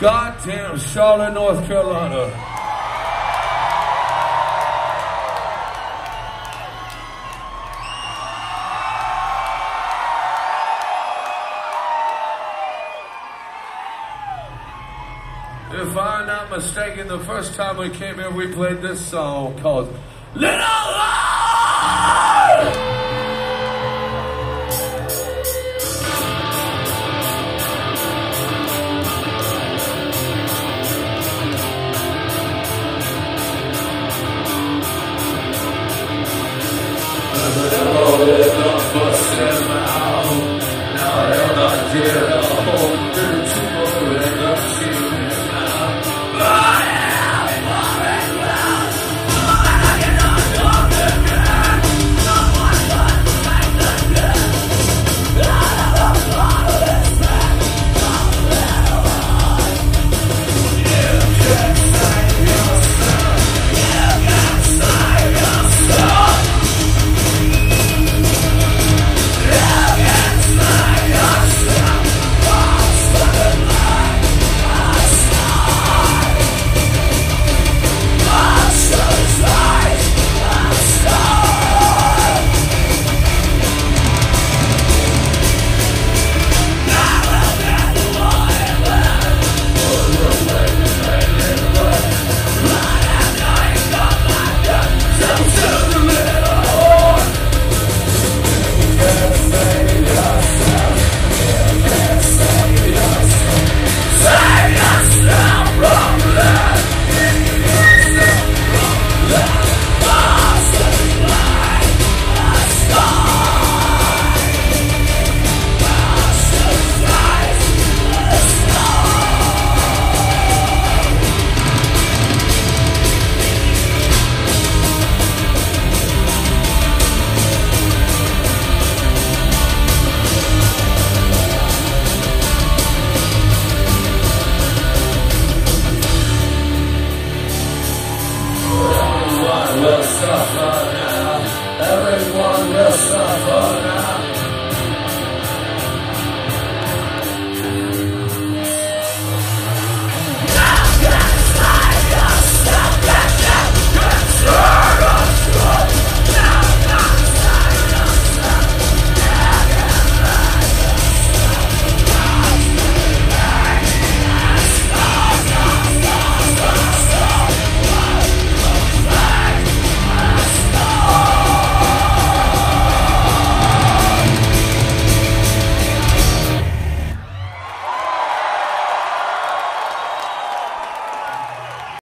goddamn Charlotte, North Carolina. If I'm not mistaken, the first time we came here, we played this song called Little Love! Amen. Stop.